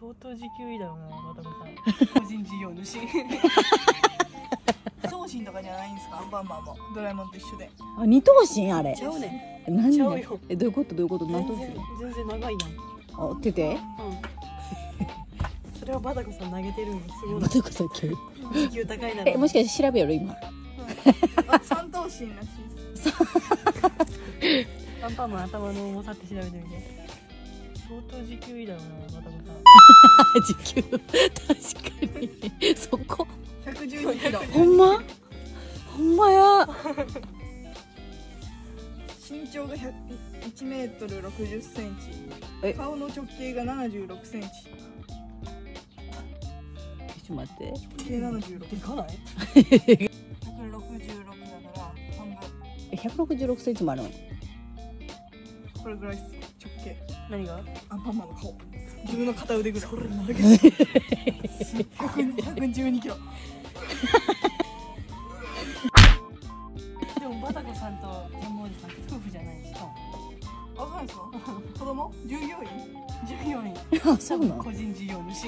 相当時給いいだろうなまたこさん。個人事業主。頭身とかじゃないんですか？アンパンマンもドラえもんと一緒で。あ二頭身あれ。ちゃうねえ何ゃうよ。えどういうこと？どういうこと？ん何頭全然身全然長いやん。あ手でうん。それはバタコさん投げてるんです。ごい。またこそ急時給高いだろえもしかして調べよる？今。あ三頭身らしいです。アンパンマン頭の重さって調べてみて。相当時給いいだろうなバタコさん 時給。確かに。そこ。112キロ。ほんま？ほんまや。身長が100 1メートル60センチ。え？顔の直径が76センチ。ちょっと待って。計76でかない？166だから半分え166センチもあるの？これぐらいです。直径。何が？アンパンマンの顔自分の片腕ぐらい。それ投げ112キロ。でもバタコさんとジャムおじさん夫婦じゃないしかもあそうなんですか？子供？従業員？従業員。あそうなの？個人事業主